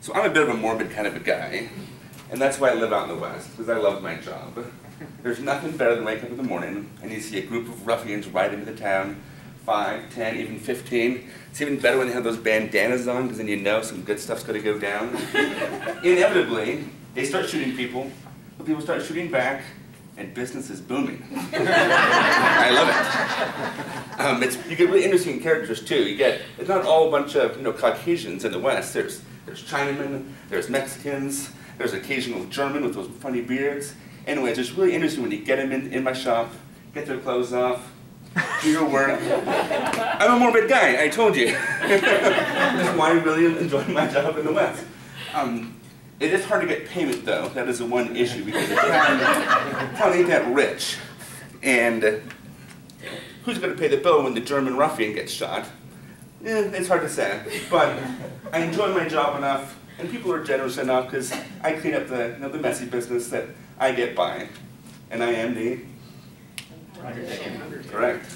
So I'm a bit of a morbid kind of a guy, and that's why I live out in the West, because I love my job. There's nothing better than wake up in the morning and you see a group of ruffians ride into the town, five, ten, even 15. It's even better when they have those bandanas on, because then you know some good stuff's gonna go down. Inevitably, they start shooting people, but people start shooting back, and business is booming. I love it. Um, it's, you get really interesting characters too. You get it's not all a bunch of you know Caucasians in the West. There's there's Chinamen, there's Mexicans, there's occasional German with those funny beards. Anyway, it's just really interesting when you get them in, in my shop, get their clothes off, do your work. I'm a morbid guy, I told you. This is why I really enjoy my job in the West. Um, it is hard to get payment though, that is the one issue, because the town, ain't that rich. And uh, who's going to pay the bill when the German ruffian gets shot? Eh, it's hard to say, but I enjoy my job enough, and people are generous enough because I clean up the, you know, the messy business that I get by, and I am the correct.